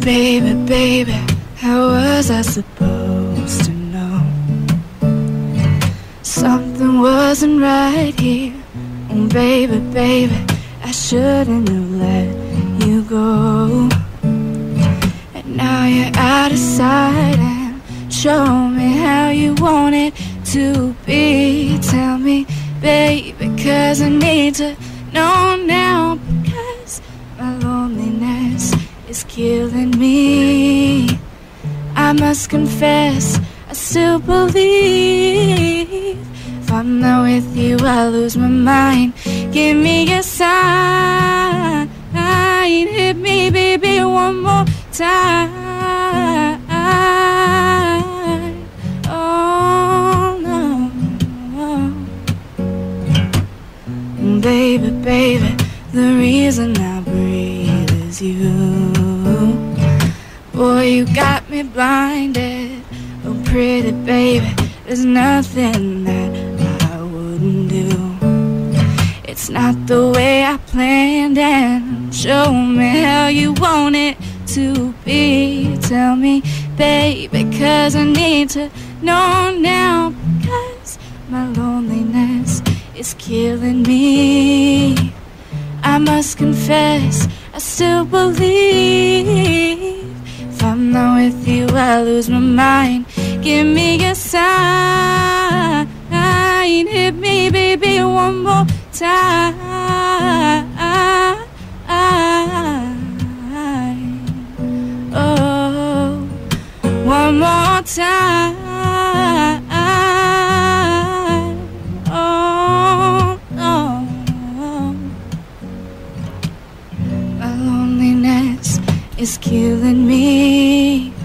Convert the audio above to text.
Baby, baby, how was I supposed to know? Something wasn't right here. Oh, baby, baby, I shouldn't have let you go. And now you're out of sight and show me how you want it to be. Tell me, baby, cause I need to know now is killing me. I must confess, I still believe. If I'm not with you, I lose my mind. Give me a sign. Hit me, baby, one more time. Oh, no. Baby, baby, the reason I breathe is you. Boy, you got me blinded. Oh, pretty baby, there's nothing that I wouldn't do. It's not the way I planned, and show me how you want it to be. Tell me, baby, cause I need to know now. Because my loneliness is killing me. I must confess, I still believe. I lose my mind. Give me a sign. Hit me, baby, one more time. Oh, one more time. Oh, oh. loneliness is killing me.